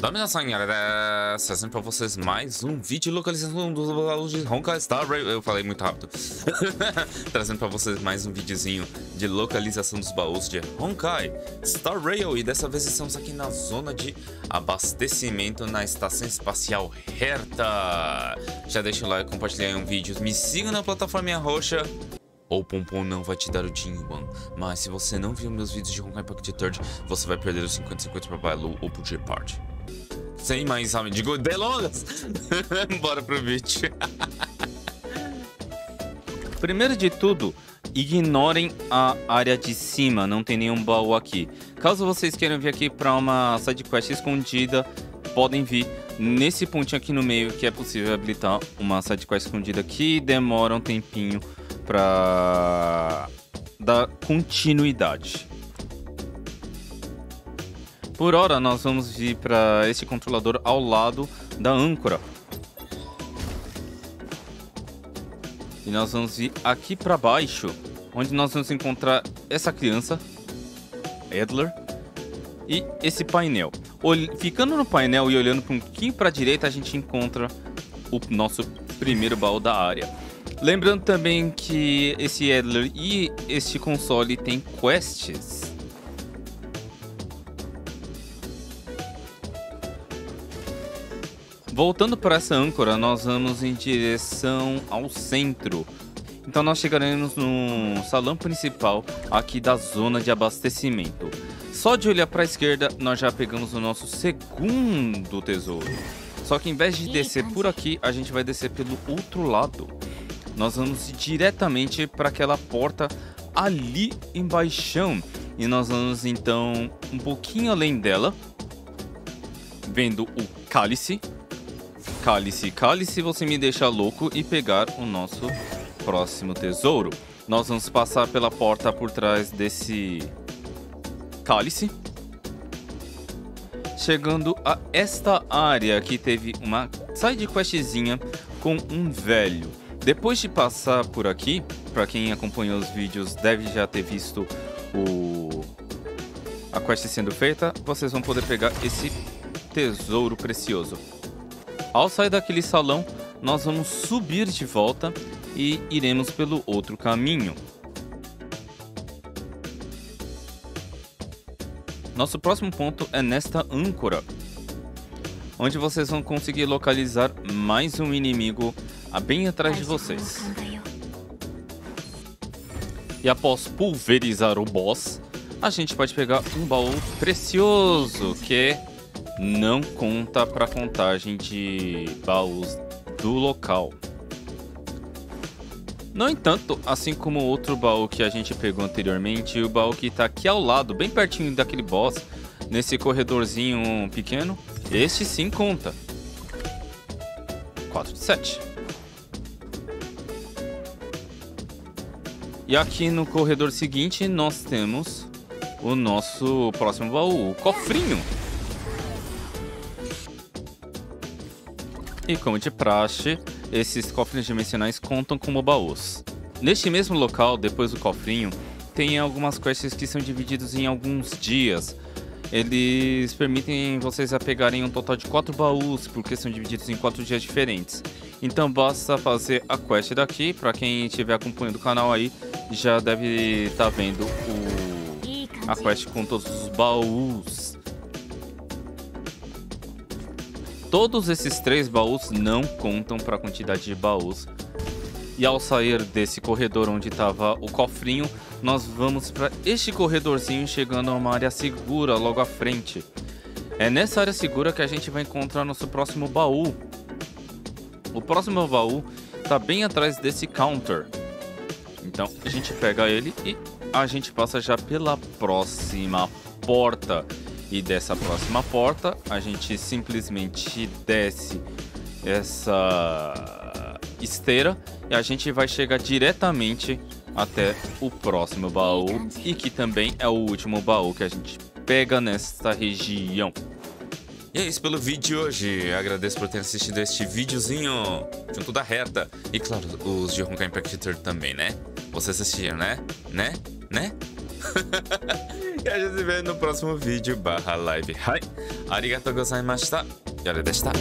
Dominação, galera! Trazendo pra vocês mais um vídeo de localização dos baús de Honkai Star Rail. Eu falei muito rápido. Trazendo pra vocês mais um videozinho de localização dos baús de Honkai Star Rail. E dessa vez estamos aqui na zona de abastecimento na Estação Espacial Herta. Já deixa o like, compartilha um vídeo. Me siga na plataforma roxa ou Pompom não vai te dar o Jinwan. Mas se você não viu meus vídeos de Honkai Pocket Third, você vai perder os 50-50 para Bailu ou pro J-Part. Sem mais, sabe, digo delongas. Bora pro vídeo. Primeiro de tudo, ignorem a área de cima, não tem nenhum baú aqui. Caso vocês queiram vir aqui para uma sidequest escondida, podem vir nesse pontinho aqui no meio que é possível habilitar uma sidequest escondida que demora um tempinho para dar continuidade. Por hora, nós vamos vir para esse controlador ao lado da âncora. E nós vamos vir aqui para baixo, onde nós vamos encontrar essa criança, Edler, e esse painel. Ficando no painel e olhando um pouquinho para a direita, a gente encontra o nosso primeiro baú da área. Lembrando também que esse Edler e este console tem quests Voltando para essa âncora, nós vamos em direção ao centro. Então nós chegaremos no salão principal aqui da zona de abastecimento. Só de olhar para a esquerda, nós já pegamos o nosso segundo tesouro. Só que em vez de descer por aqui, a gente vai descer pelo outro lado. Nós vamos ir diretamente para aquela porta ali embaixo. E nós vamos então um pouquinho além dela, vendo o cálice Cálice, cálice, você me deixa louco e pegar o nosso próximo tesouro. Nós vamos passar pela porta por trás desse cálice. Chegando a esta área que teve uma side questzinha com um velho. Depois de passar por aqui, para quem acompanhou os vídeos deve já ter visto o a quest sendo feita, vocês vão poder pegar esse tesouro precioso. Ao sair daquele salão, nós vamos subir de volta e iremos pelo outro caminho. Nosso próximo ponto é nesta âncora, onde vocês vão conseguir localizar mais um inimigo bem atrás de vocês. E após pulverizar o boss, a gente pode pegar um baú precioso, que é não conta para contagem de baús do local. No entanto, assim como outro baú que a gente pegou anteriormente, o baú que está aqui ao lado, bem pertinho daquele boss, nesse corredorzinho pequeno, este sim conta. 4 de 7. E aqui no corredor seguinte nós temos o nosso próximo baú, o cofrinho. E como de praxe, esses cofres dimensionais contam como baús. Neste mesmo local, depois do cofrinho, tem algumas quests que são divididos em alguns dias. Eles permitem vocês a pegarem um total de 4 baús, porque são divididos em 4 dias diferentes. Então basta fazer a quest daqui, para quem estiver acompanhando o canal aí, já deve estar tá vendo o... a quest com todos os baús. Todos esses três baús não contam para a quantidade de baús. E ao sair desse corredor onde estava o cofrinho, nós vamos para este corredorzinho chegando a uma área segura logo à frente. É nessa área segura que a gente vai encontrar nosso próximo baú. O próximo baú está bem atrás desse counter. Então a gente pega ele e a gente passa já pela próxima porta. E dessa próxima porta, a gente simplesmente desce essa esteira e a gente vai chegar diretamente até o próximo baú e que também é o último baú que a gente pega nesta região. E é isso pelo vídeo de hoje. Agradeço por ter assistido este videozinho junto da reta. E claro, os de Honkai Impact também, né? Vocês assistiram, né? Né? Né? はい。ありがとうございました。やるでした。